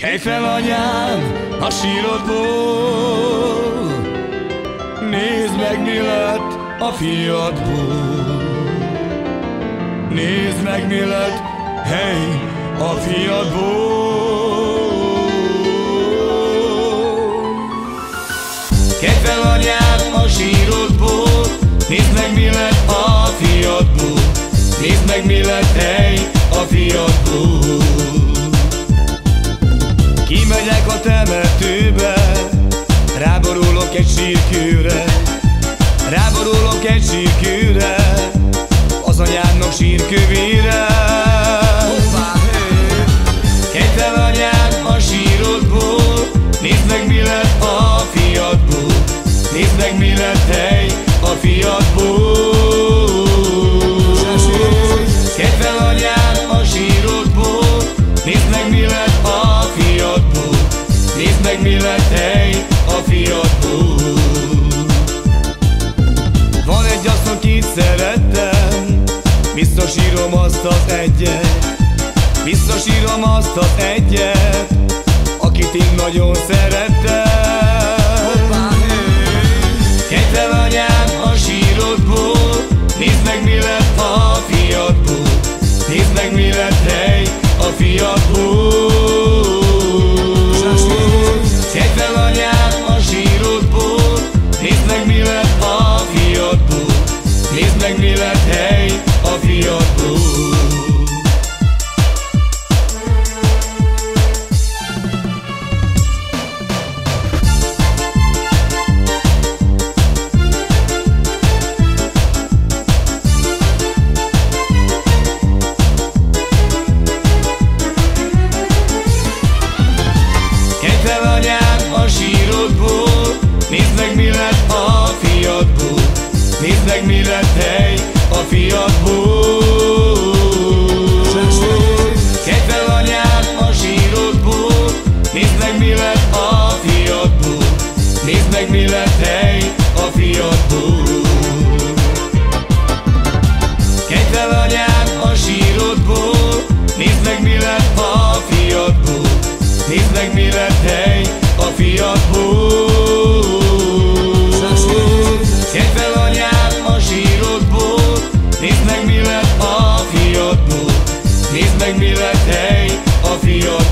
Kelj fel anyám a sírodból. Nézd meg mi lett a fiadból Nézd meg mi lett, hely, a fiadból Kelj fel anyám a sírodból. Nézd meg mi lett a fiadból Nézd meg mi lett, hely, sírkőre Az anyámnak sírkövére szerettem Biztosírom azt az egyet. Biztosírom azt az egyet Akit én nagyon szerettem Kegytel anyám a sírodból Nézd meg mi lett a fiadból Nézd meg mi lett hely a fiadból Nézd meg mi lett meg mi lett hely a fiadból Kegytel anyám a sírodból Nézd meg mi lett a fiadból Nézd meg mi lett hely a fiadból Nézd